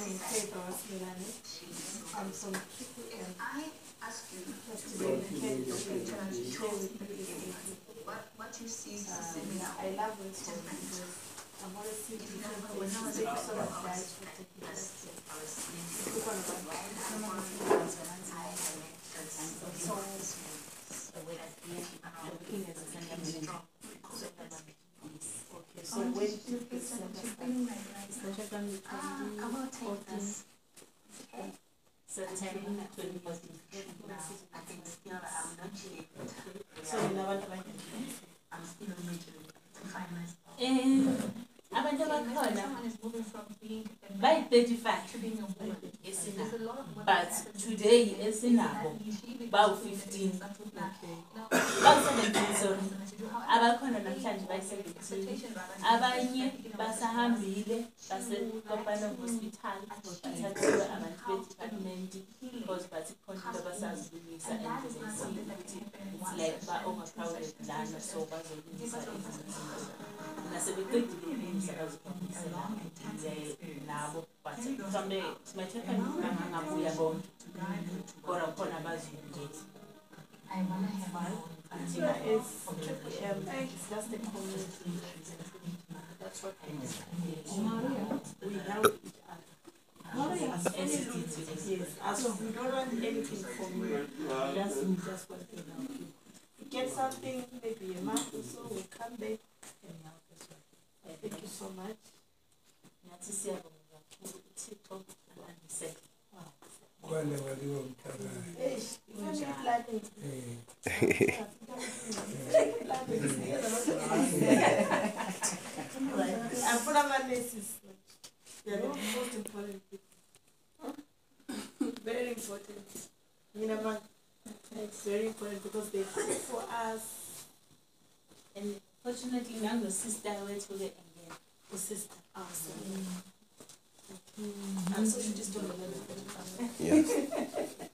ngingiphetha wasilane I'm from KPM I ask you came to share with you what, what you see is um, similar. I love Winston because I'm always seeing different places thank you. So much guys for taking us to on going. Okay, So when did this center start? It started from the 2014. September 2014. So abantu abanjani? Abantu abakhona by 35 esinabo but today esinabo about 15 17 how- namhlanje than abanye basahambile hospital bathathiwe abantu be-department because And ukuthi like ba-overcrowded lana so bazolungisa ukulungisa nabo but mhlawumbe bangangabuya bonke kodwa khona I wanna have. Tina is it's just a community. That's what it is. We help each other. SDTs. Yes, as we don't want anything from you, just, we just want to help you. We get something, maybe a month or so, we come back and help as well. Thank you so much. The most important people. Very important. Know, it's very important because they for us. and fortunately nangosister wethu-ke engena Sister, Mm -hmm. And so she just don't remember. Yeah.